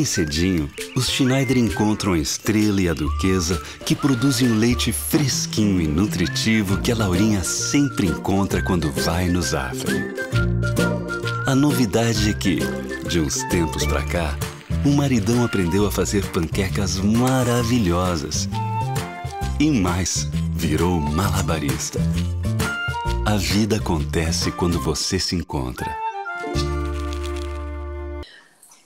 Bem cedinho, os Schneider encontram a estrela e a duquesa que produzem um leite fresquinho e nutritivo que a Laurinha sempre encontra quando vai no Zafari. A novidade é que, de uns tempos pra cá, o maridão aprendeu a fazer panquecas maravilhosas. E mais, virou malabarista. A vida acontece quando você se encontra.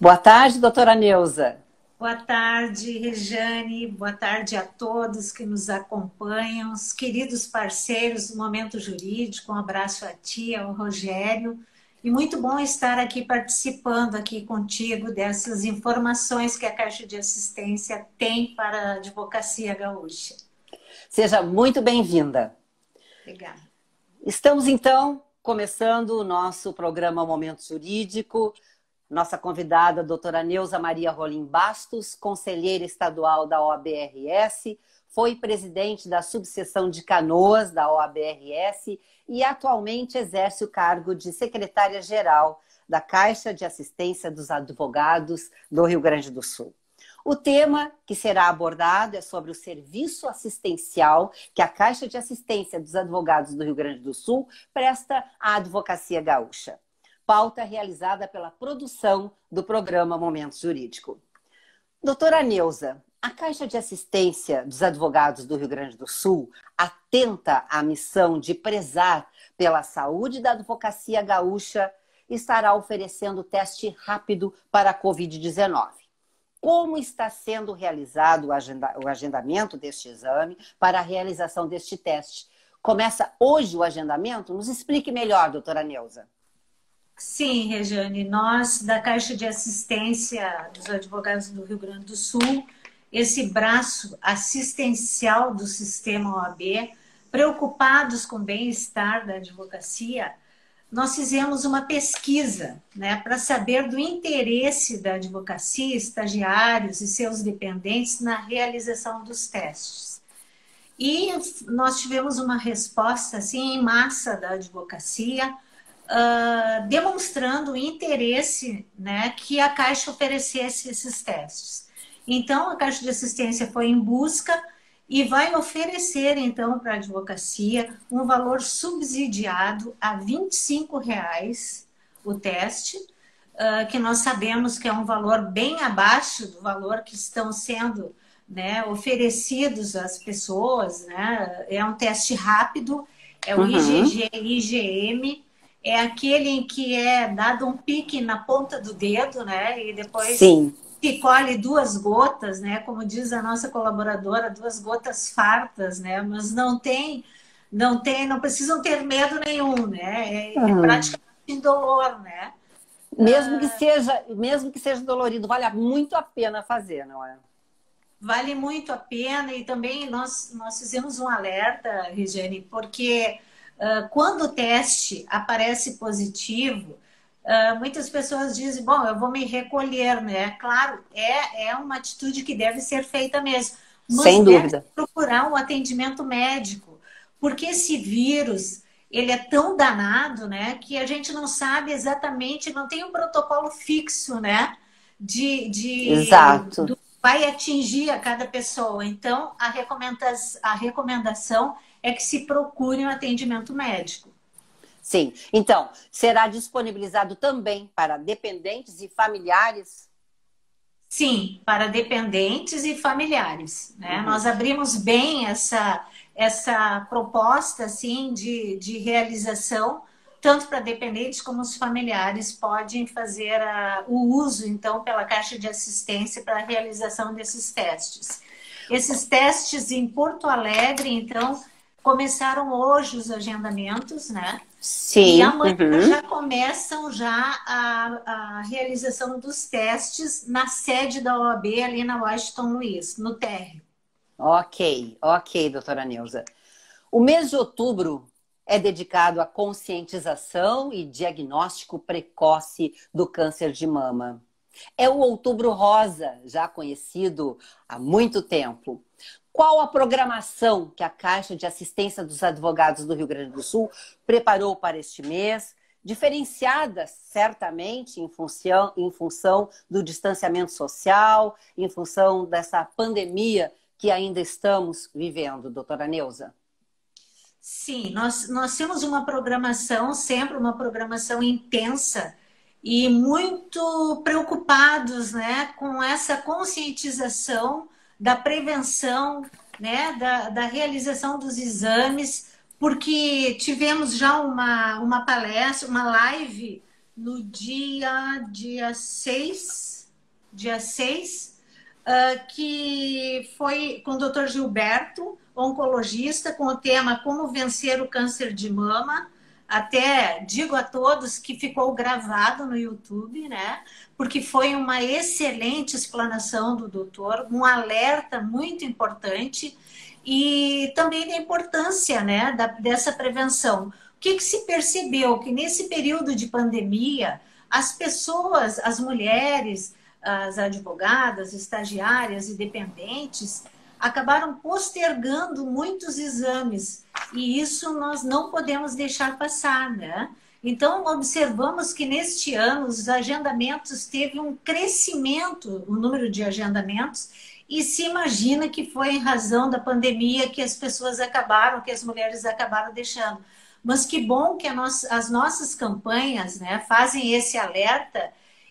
Boa tarde, doutora Neuza. Boa tarde, Rejane. Boa tarde a todos que nos acompanham, os queridos parceiros do Momento Jurídico. Um abraço a ti, ao Rogério. E muito bom estar aqui participando aqui contigo dessas informações que a Caixa de Assistência tem para a advocacia gaúcha. Seja muito bem-vinda. Obrigada. Estamos então começando o nosso programa Momento Jurídico. Nossa convidada, a doutora Neuza Maria Rolim Bastos, conselheira estadual da OABRS, foi presidente da subseção de Canoas da OABRS e atualmente exerce o cargo de secretária-geral da Caixa de Assistência dos Advogados do Rio Grande do Sul. O tema que será abordado é sobre o serviço assistencial que a Caixa de Assistência dos Advogados do Rio Grande do Sul presta à advocacia gaúcha. Pauta realizada pela produção do programa Momento Jurídico. Doutora Neuza, a Caixa de Assistência dos Advogados do Rio Grande do Sul atenta à missão de prezar pela saúde da advocacia gaúcha estará oferecendo teste rápido para a Covid-19. Como está sendo realizado o, agenda o agendamento deste exame para a realização deste teste? Começa hoje o agendamento? Nos explique melhor, doutora Neuza. Sim, Regiane, nós da Caixa de Assistência dos Advogados do Rio Grande do Sul esse braço assistencial do sistema OAB, preocupados com o bem-estar da advocacia, nós fizemos uma pesquisa né, para saber do interesse da advocacia, estagiários e seus dependentes na realização dos testes. E nós tivemos uma resposta assim, em massa da advocacia, uh, demonstrando o interesse né, que a Caixa oferecesse esses testes. Então, a Caixa de Assistência foi em busca e vai oferecer, então, para a advocacia um valor subsidiado a 25 reais o teste, uh, que nós sabemos que é um valor bem abaixo do valor que estão sendo né, oferecidos às pessoas. Né? É um teste rápido, é o uhum. IgG IgM, é aquele em que é dado um pique na ponta do dedo, né? E depois Sim que colhe duas gotas, né? Como diz a nossa colaboradora, duas gotas fartas, né? Mas não tem, não tem, não precisam ter medo nenhum, né? É, uhum. é praticamente indolor, né? Mesmo que ah. seja, mesmo que seja dolorido, vale muito a pena fazer, não é? Vale muito a pena e também nós nós fizemos um alerta, Regiane, porque uh, quando o teste aparece positivo, Uh, muitas pessoas dizem, bom, eu vou me recolher, né? Claro, é, é uma atitude que deve ser feita mesmo. Mas Sem dúvida. procurar um atendimento médico, porque esse vírus, ele é tão danado, né? Que a gente não sabe exatamente, não tem um protocolo fixo, né? De, de Exato. Do, vai atingir a cada pessoa. Então, a, recomenda a recomendação é que se procure um atendimento médico. Sim. Então, será disponibilizado também para dependentes e familiares? Sim, para dependentes e familiares. Né? Uhum. Nós abrimos bem essa, essa proposta assim, de, de realização, tanto para dependentes como os familiares podem fazer a, o uso, então, pela Caixa de Assistência para a realização desses testes. Esses testes em Porto Alegre, então, começaram hoje os agendamentos, né? Sim. E amanhã uhum. já começam já a, a, realização dos testes na sede da OAB ali na Washington Luiz, no térreo. Ok, ok, doutora Neuza. O mês de outubro é dedicado à conscientização e diagnóstico precoce do câncer de mama. É o Outubro Rosa, já conhecido há muito tempo. Qual a programação que a Caixa de Assistência dos Advogados do Rio Grande do Sul preparou para este mês? diferenciadas, certamente, em função, em função do distanciamento social, em função dessa pandemia que ainda estamos vivendo, doutora Neuza? Sim, nós, nós temos uma programação, sempre uma programação intensa e muito preocupados né, com essa conscientização da prevenção, né, da, da realização dos exames, porque tivemos já uma, uma palestra, uma live no dia, dia 6, dia 6, uh, que foi com o doutor Gilberto, oncologista, com o tema Como Vencer o Câncer de Mama. Até digo a todos que ficou gravado no YouTube, né? Porque foi uma excelente explanação do doutor, um alerta muito importante e também da importância né, da, dessa prevenção. O que, que se percebeu? Que nesse período de pandemia, as pessoas, as mulheres, as advogadas, estagiárias e dependentes, acabaram postergando muitos exames e isso nós não podemos deixar passar, né? Então, observamos que neste ano os agendamentos teve um crescimento, o número de agendamentos, e se imagina que foi em razão da pandemia que as pessoas acabaram, que as mulheres acabaram deixando. Mas que bom que as nossas campanhas né, fazem esse alerta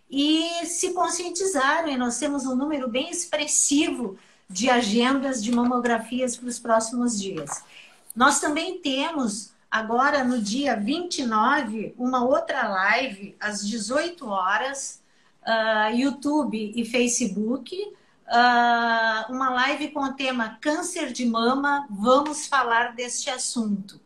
e se conscientizaram. E nós temos um número bem expressivo de agendas de mamografias para os próximos dias. Nós também temos, agora no dia 29, uma outra live às 18 horas, uh, YouTube e Facebook uh, uma live com o tema Câncer de Mama, vamos falar deste assunto,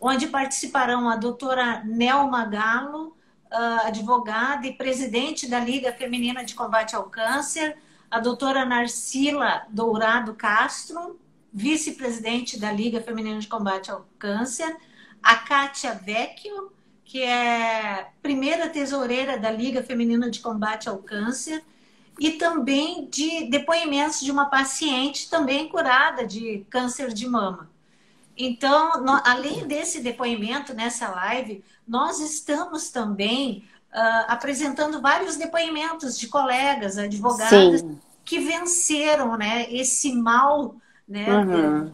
onde participarão a doutora Nelma Galo, uh, advogada e presidente da Liga Feminina de Combate ao Câncer, a doutora Narcila Dourado Castro, vice-presidente da Liga Feminina de Combate ao Câncer, a Kátia Vecchio, que é primeira tesoureira da Liga Feminina de Combate ao Câncer, e também de depoimentos de uma paciente também curada de câncer de mama. Então, além desse depoimento nessa live, nós estamos também uh, apresentando vários depoimentos de colegas, advogados, Sim. que venceram né, esse mal né, uhum.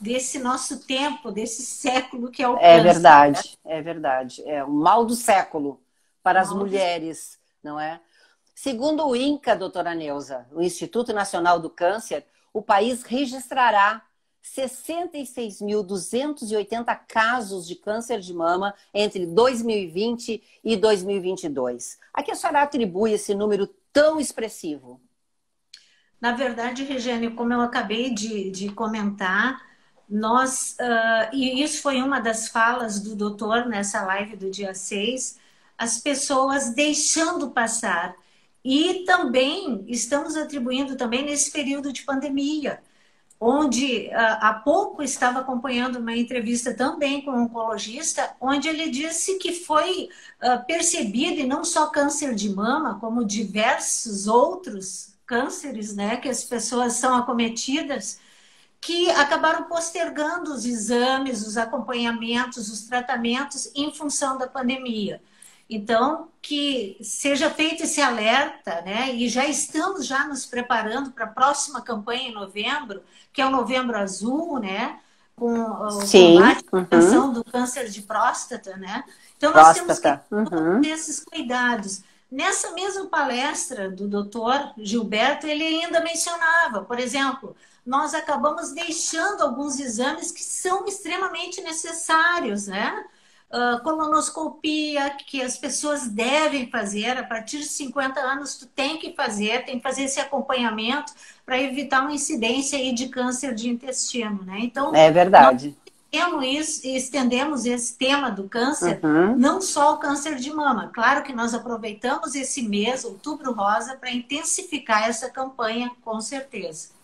desse nosso tempo, desse século que é o É câncer, verdade, né? é verdade. É o mal do século para as mulheres, não é? Segundo o INCA, doutora Neuza, o Instituto Nacional do Câncer, o país registrará 66.280 casos de câncer de mama entre 2020 e 2022. A que a senhora atribui esse número tão expressivo? Na verdade, Regiane, como eu acabei de, de comentar, nós, uh, e isso foi uma das falas do doutor nessa live do dia 6, as pessoas deixando passar e também estamos atribuindo também nesse período de pandemia, onde há pouco estava acompanhando uma entrevista também com um oncologista, onde ele disse que foi percebido, e não só câncer de mama, como diversos outros cânceres, né, que as pessoas são acometidas, que acabaram postergando os exames, os acompanhamentos, os tratamentos em função da pandemia. Então, que seja feito esse alerta, né? E já estamos já nos preparando para a próxima campanha em novembro, que é o Novembro Azul, né? Com o Sim. combate uhum. do câncer de próstata, né? Então, nós próstata. temos que ter uhum. esses cuidados. Nessa mesma palestra do doutor Gilberto, ele ainda mencionava, por exemplo, nós acabamos deixando alguns exames que são extremamente necessários, né? Uh, colonoscopia que as pessoas devem fazer a partir de 50 anos tu tem que fazer tem que fazer esse acompanhamento para evitar uma incidência aí de câncer de intestino né? Então é verdade. temos isso e estendemos esse tema do câncer uhum. não só o câncer de mama. Claro que nós aproveitamos esse mês outubro rosa para intensificar essa campanha com certeza.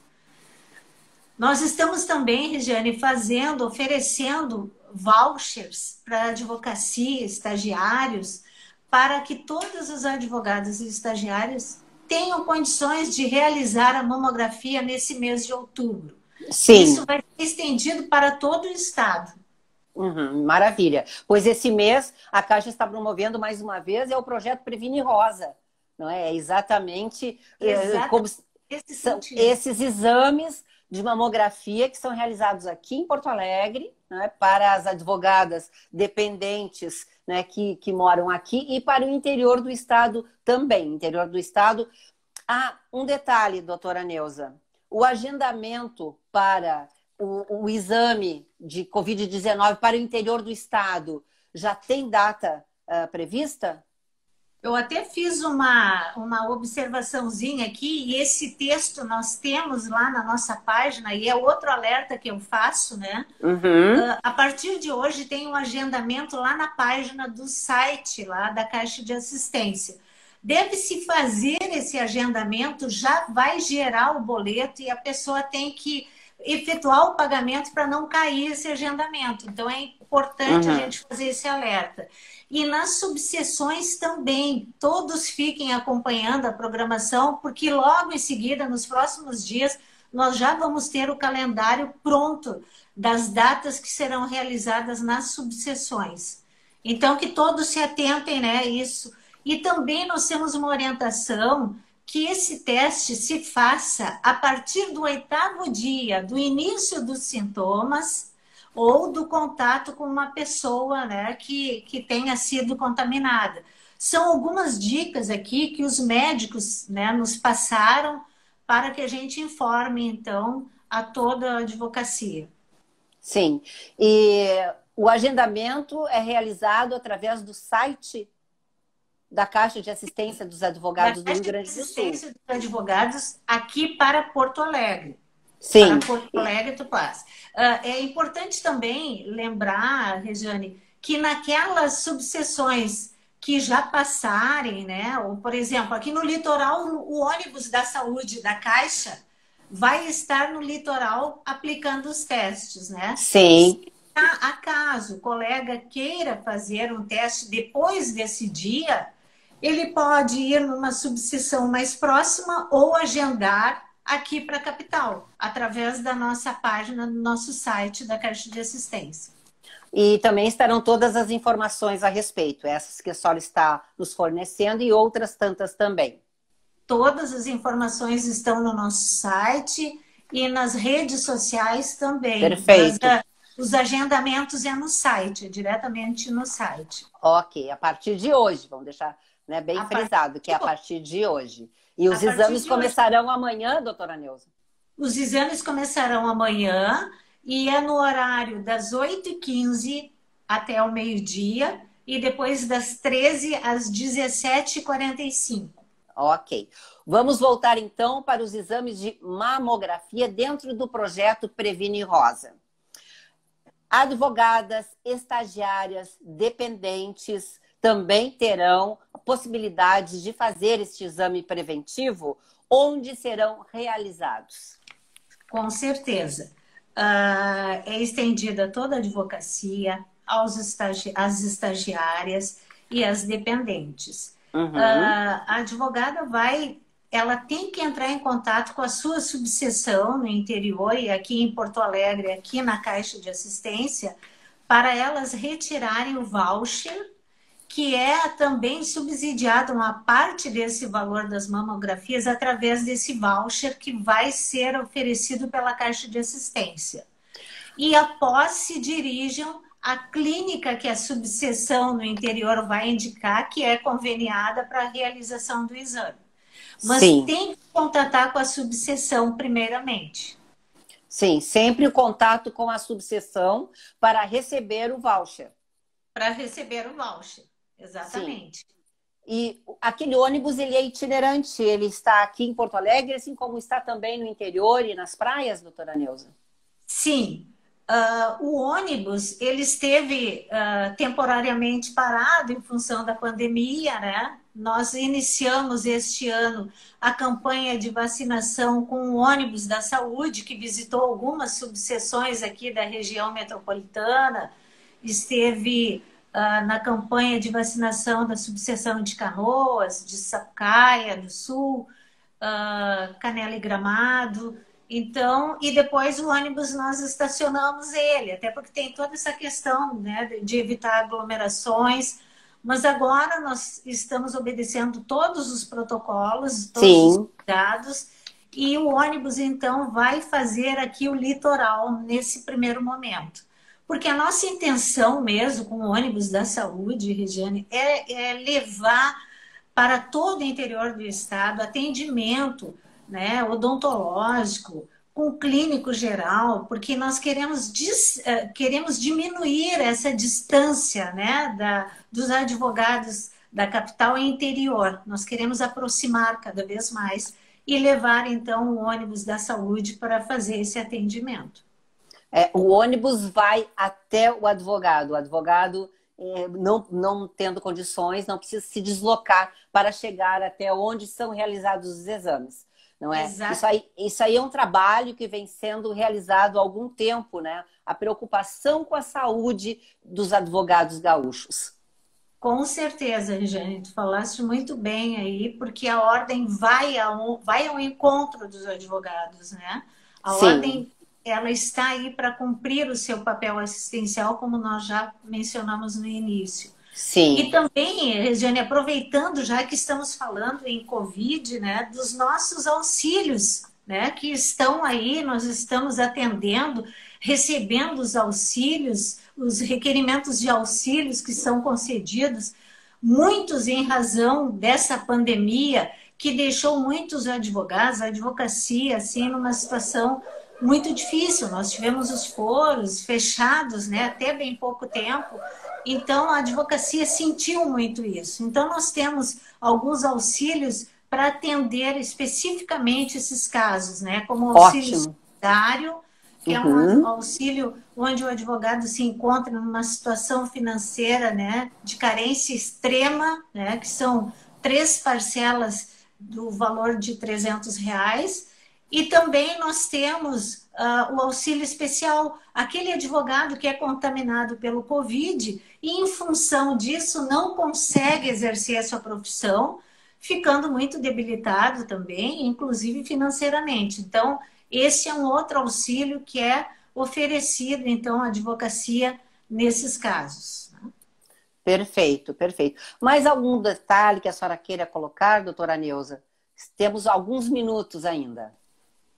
Nós estamos também, Regiane, fazendo, oferecendo vouchers para advocacia, estagiários, para que todos os advogados e estagiários tenham condições de realizar a mamografia nesse mês de outubro. Sim. Isso vai ser estendido para todo o estado. Uhum, maravilha. Pois esse mês a Caixa está promovendo mais uma vez é o projeto Previne Rosa, não é? É exatamente, exatamente. como Esse são esses exames de mamografia que são realizados aqui em Porto Alegre, né, para as advogadas dependentes né, que, que moram aqui e para o interior do estado também. Interior do estado. Ah, um detalhe, doutora Neuza. O agendamento para o, o exame de Covid-19 para o interior do estado já tem data uh, prevista? Eu até fiz uma, uma observaçãozinha aqui, e esse texto nós temos lá na nossa página, e é outro alerta que eu faço, né? Uhum. Uh, a partir de hoje tem um agendamento lá na página do site, lá da Caixa de Assistência. Deve-se fazer esse agendamento, já vai gerar o boleto e a pessoa tem que efetuar o pagamento para não cair esse agendamento. Então é importante uhum. a gente fazer esse alerta. E nas subseções também, todos fiquem acompanhando a programação, porque logo em seguida, nos próximos dias, nós já vamos ter o calendário pronto das datas que serão realizadas nas subseções. Então, que todos se atentem né, a isso. E também nós temos uma orientação que esse teste se faça a partir do oitavo dia do início dos sintomas ou do contato com uma pessoa né, que, que tenha sido contaminada. São algumas dicas aqui que os médicos né, nos passaram para que a gente informe, então, a toda a advocacia. Sim. E o agendamento é realizado através do site da Caixa de Assistência dos Advogados do Rio Grande do Sul. Assistência dos Advogados aqui para Porto Alegre. Sim. Para Porto Alegre, tu passa. Uh, é importante também lembrar, Regiane, que naquelas subseções que já passarem, né? Ou, por exemplo, aqui no litoral, o ônibus da saúde da Caixa vai estar no litoral aplicando os testes, né? Sim. Se acaso o colega queira fazer um teste depois desse dia, ele pode ir numa subseção mais próxima ou agendar aqui para a capital, através da nossa página, do nosso site da Caixa de Assistência. E também estarão todas as informações a respeito, essas que a senhora está nos fornecendo e outras tantas também. Todas as informações estão no nosso site e nas redes sociais também. Perfeito. Mas, os agendamentos é no site, diretamente no site. Ok, a partir de hoje, vamos deixar né? Bem a frisado, que é a partir de hoje. E os exames começarão hoje. amanhã, doutora Neuza? Os exames começarão amanhã e é no horário das 8h15 até o meio-dia e depois das 13 às 17h45. Ok. Vamos voltar então para os exames de mamografia dentro do projeto Previne Rosa. Advogadas, estagiárias, dependentes, também terão possibilidades de fazer este exame preventivo, onde serão realizados? Com certeza. Uh, é estendida toda a advocacia aos estagi às estagiárias e às dependentes. Uhum. Uh, a advogada vai, ela tem que entrar em contato com a sua subseção no interior e aqui em Porto Alegre, aqui na Caixa de Assistência, para elas retirarem o voucher que é também subsidiada uma parte desse valor das mamografias através desse voucher que vai ser oferecido pela Caixa de Assistência. E após se dirijam à clínica que a subseção no interior vai indicar que é conveniada para a realização do exame. Mas Sim. tem que contatar com a subseção primeiramente. Sim, sempre o contato com a subseção para receber o voucher. Para receber o voucher. Exatamente. Sim. E aquele ônibus, ele é itinerante, ele está aqui em Porto Alegre, assim como está também no interior e nas praias, doutora Neuza? Sim. Uh, o ônibus, ele esteve uh, temporariamente parado em função da pandemia, né? Nós iniciamos este ano a campanha de vacinação com o ônibus da saúde, que visitou algumas subseções aqui da região metropolitana, esteve uh, na campanha de vacinação da subseção de Canoas, de Sapucaia do Sul, uh, Canela e Gramado. Então, e depois o ônibus nós estacionamos ele, até porque tem toda essa questão né, de evitar aglomerações. Mas agora nós estamos obedecendo todos os protocolos, todos Sim. os cuidados, e o ônibus então vai fazer aqui o litoral nesse primeiro momento. Porque a nossa intenção mesmo com o ônibus da saúde, Regiane, é, é levar para todo o interior do estado atendimento né, odontológico, com clínico geral, porque nós queremos, eh, queremos diminuir essa distância né, da, dos advogados da capital e interior. Nós queremos aproximar cada vez mais e levar então o ônibus da saúde para fazer esse atendimento. É, o ônibus vai até o advogado. O advogado, é, não, não tendo condições, não precisa se deslocar para chegar até onde são realizados os exames. Não é? Isso aí, isso aí é um trabalho que vem sendo realizado há algum tempo, né? A preocupação com a saúde dos advogados gaúchos. Com certeza, Regiane, tu falaste muito bem aí, porque a ordem vai ao, vai ao encontro dos advogados, né? A Sim. ordem ela está aí para cumprir o seu papel assistencial, como nós já mencionamos no início. Sim. E também, Regiane, aproveitando já que estamos falando em Covid, né, dos nossos auxílios, né, que estão aí, nós estamos atendendo, recebendo os auxílios, os requerimentos de auxílios que são concedidos, muitos em razão dessa pandemia que deixou muitos advogados, a advocacia, assim, numa situação muito difícil. Nós tivemos os foros fechados, né, até bem pouco tempo. Então a advocacia sentiu muito isso. Então nós temos alguns auxílios para atender especificamente esses casos, né, como o auxílio solidário, que uhum. é um auxílio onde o advogado se encontra numa situação financeira, né, de carência extrema, né, que são três parcelas do valor de 300 reais e também nós temos uh, o auxílio especial, aquele advogado que é contaminado pelo Covid e, em função disso, não consegue exercer a sua profissão, ficando muito debilitado também, inclusive financeiramente. Então, esse é um outro auxílio que é oferecido, então, à advocacia nesses casos. Né? Perfeito, perfeito. Mais algum detalhe que a senhora queira colocar, doutora Neuza? Temos alguns minutos ainda.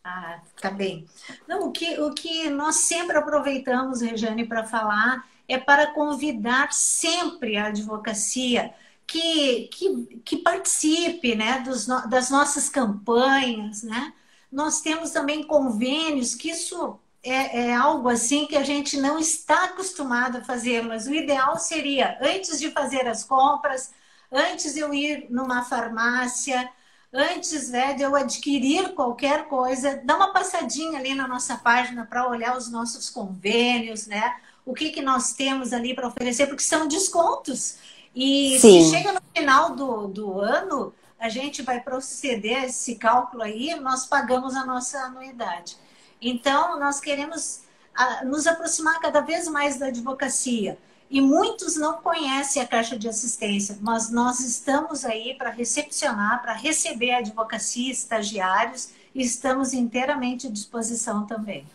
Ah, tá bem. Não, o que, o que nós sempre aproveitamos, Regiane, para falar é para convidar sempre a advocacia que, que, que participe né, dos, das nossas campanhas. Né? Nós temos também convênios, que isso é, é, algo assim que a gente não está acostumado a fazer, mas o ideal seria, antes de fazer as compras, antes de eu ir numa farmácia, antes né, de eu adquirir qualquer coisa, dá uma passadinha ali na nossa página para olhar os nossos convênios, né? O que, que nós temos ali para oferecer, porque são descontos. E Sim. se chega no final do, do ano, a gente vai proceder esse cálculo aí, nós pagamos a nossa anuidade. Então, nós queremos ah, nos aproximar cada vez mais da advocacia. E muitos não conhecem a Caixa de Assistência, mas nós estamos aí para recepcionar, para receber advocacia, estagiários, e estamos inteiramente à disposição também.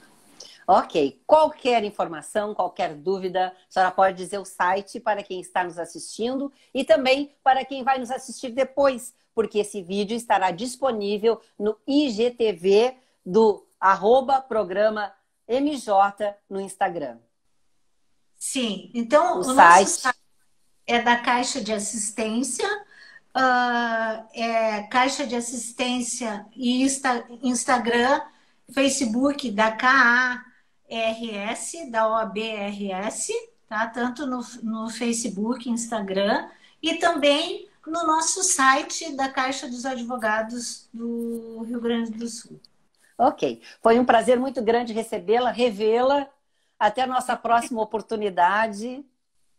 Ok. Qualquer informação, qualquer dúvida, a senhora pode dizer o site para quem está nos assistindo e também para quem vai nos assistir depois, porque esse vídeo estará disponível no IGTV do arroba programa MJ no Instagram. Sim, então o, o site. nosso site é da Caixa de Assistência, uh, é Caixa de Assistência e Insta, Instagram, Facebook da KARS, da OABRS, tá? tanto no, no Facebook, Instagram, e também no nosso site da Caixa dos Advogados do Rio Grande do Sul. Ok. Foi um prazer muito grande recebê-la, revê-la até a nossa próxima oportunidade.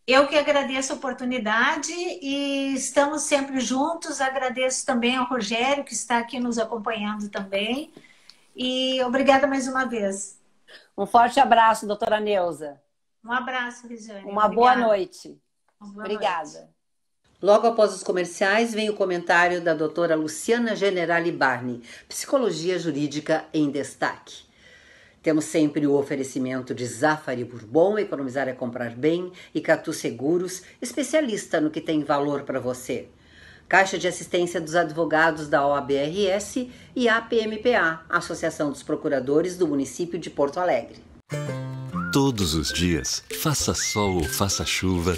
Eu que agradeço a oportunidade e estamos sempre juntos. Agradeço também ao Rogério, que está aqui nos acompanhando também. E obrigada mais uma vez. Um forte abraço, doutora Neuza. Um abraço, Regiane. Uma obrigada. boa noite. Uma boa obrigada. Noite. Logo após os comerciais, vem o comentário da doutora Luciana Generali Barney, Psicologia Jurídica em Destaque. Temos sempre o oferecimento de Zafari Bourbon, economizar é comprar bem, e Catu Seguros, especialista no que tem valor para você. Caixa de Assistência dos Advogados da OABRS e APMPA, Associação dos Procuradores do Município de Porto Alegre. Todos os dias, faça sol ou faça chuva,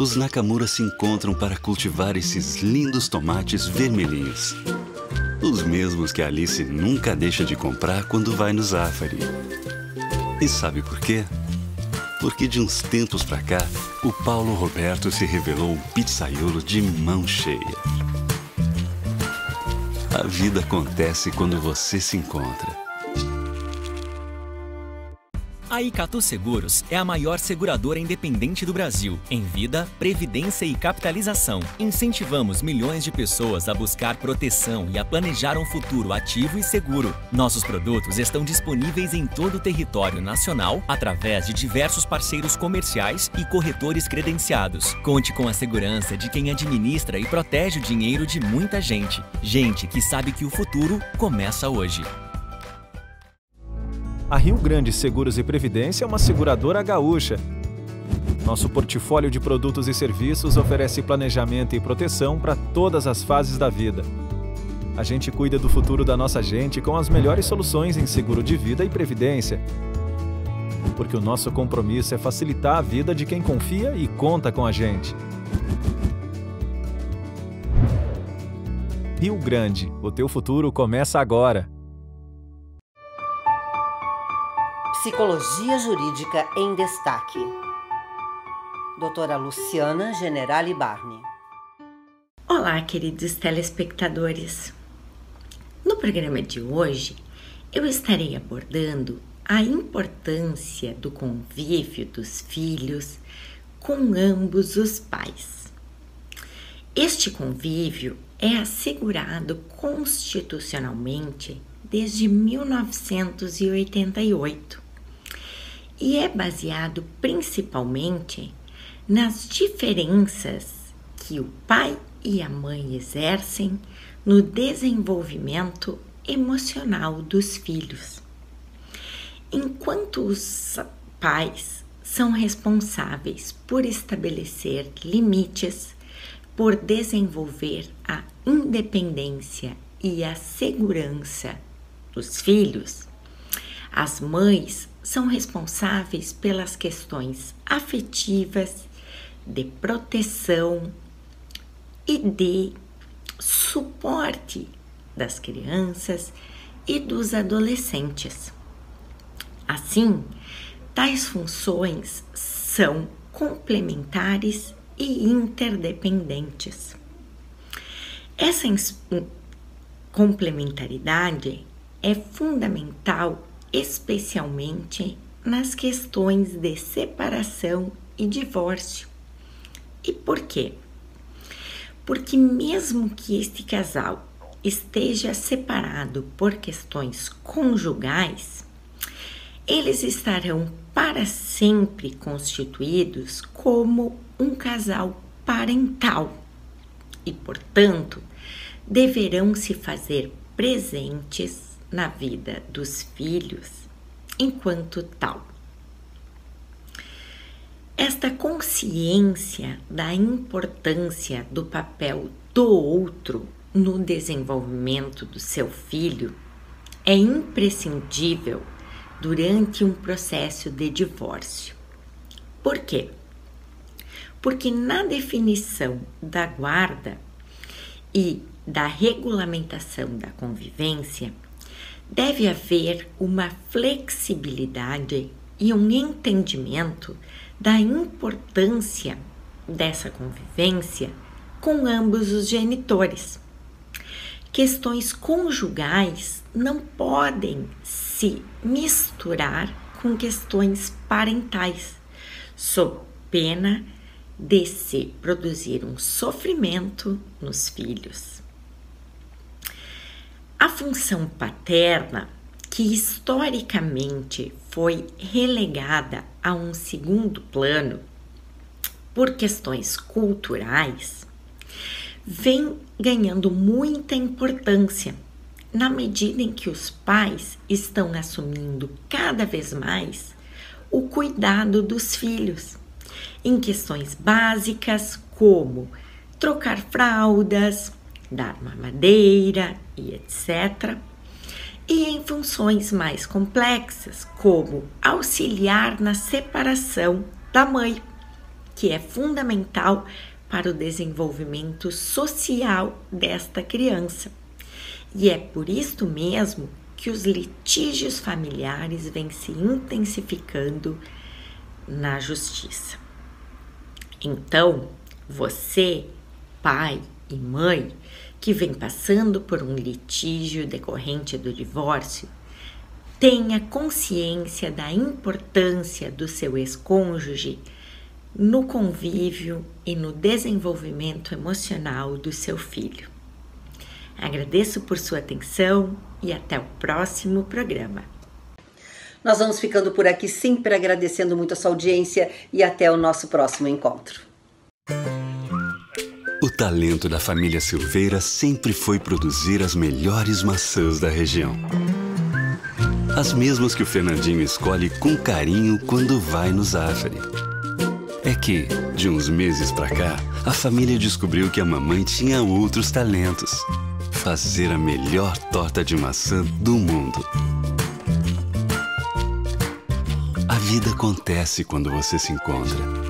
os Nakamura se encontram para cultivar esses lindos tomates vermelhinhos. Os mesmos que Alice nunca deixa de comprar quando vai no Zafari. E sabe por quê? Porque de uns tempos pra cá, o Paulo Roberto se revelou um pizzaiolo de mão cheia. A vida acontece quando você se encontra. A Icatu Seguros é a maior seguradora independente do Brasil em vida, previdência e capitalização. Incentivamos milhões de pessoas a buscar proteção e a planejar um futuro ativo e seguro. Nossos produtos estão disponíveis em todo o território nacional através de diversos parceiros comerciais e corretores credenciados. Conte com a segurança de quem administra e protege o dinheiro de muita gente. Gente que sabe que o futuro começa hoje. A Rio Grande Seguros e Previdência é uma seguradora gaúcha. Nosso portfólio de produtos e serviços oferece planejamento e proteção para todas as fases da vida. A gente cuida do futuro da nossa gente com as melhores soluções em seguro de vida e previdência. Porque o nosso compromisso é facilitar a vida de quem confia e conta com a gente. Rio Grande, o teu futuro começa agora. Psicologia Jurídica em Destaque. Doutora Luciana Generali Barney. Olá, queridos telespectadores. No programa de hoje, eu estarei abordando a importância do convívio dos filhos com ambos os pais. Este convívio é assegurado constitucionalmente desde 1988 e é baseado principalmente nas diferenças que o pai e a mãe exercem no desenvolvimento emocional dos filhos. Enquanto os pais são responsáveis por estabelecer limites, por desenvolver a independência e a segurança dos filhos, as mães são responsáveis pelas questões afetivas, de proteção e de suporte das crianças e dos adolescentes. Assim, tais funções são complementares e interdependentes. Essa complementaridade é fundamental especialmente nas questões de separação e divórcio. E por quê? Porque, mesmo que este casal esteja separado por questões conjugais, eles estarão para sempre constituídos como um casal parental e, portanto, deverão se fazer presentes na vida dos filhos enquanto tal. Esta consciência da importância do papel do outro no desenvolvimento do seu filho é imprescindível durante um processo de divórcio. Por quê? Porque na definição da guarda e da regulamentação da convivência, deve haver uma flexibilidade e um entendimento da importância dessa convivência com ambos os genitores. Questões conjugais não podem se misturar com questões parentais, sob pena de se produzir um sofrimento nos filhos. A função paterna, que historicamente foi relegada a um segundo plano por questões culturais, vem ganhando muita importância na medida em que os pais estão assumindo cada vez mais o cuidado dos filhos em questões básicas como trocar fraldas, dar mamadeira e etc. E em funções mais complexas, como auxiliar na separação da mãe, que é fundamental para o desenvolvimento social desta criança. E é por isto mesmo que os litígios familiares vêm se intensificando na justiça. Então, você, pai e mãe, que vem passando por um litígio decorrente do divórcio, tenha consciência da importância do seu ex-cônjuge no convívio e no desenvolvimento emocional do seu filho. Agradeço por sua atenção e até o próximo programa. Nós vamos ficando por aqui, sempre agradecendo muito a sua audiência e até o nosso próximo encontro. Talento da família Silveira sempre foi produzir as melhores maçãs da região. As mesmas que o Fernandinho escolhe com carinho quando vai no Zafari. É que, de uns meses pra cá, a família descobriu que a mamãe tinha outros talentos fazer a melhor torta de maçã do mundo. A vida acontece quando você se encontra